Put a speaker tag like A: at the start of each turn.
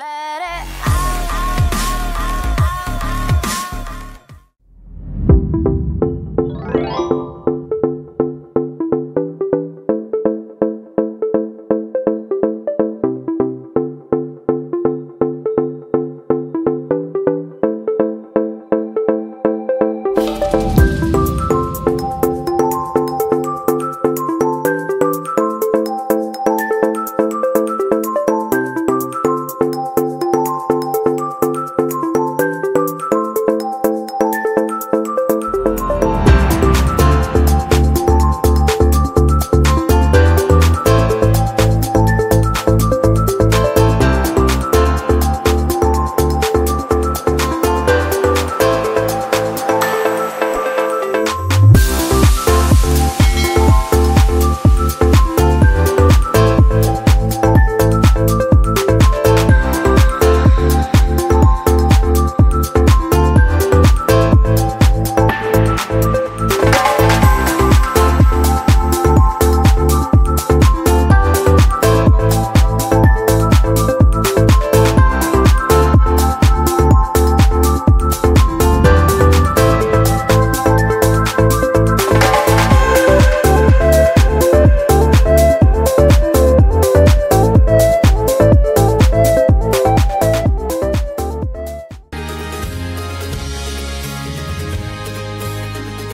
A: let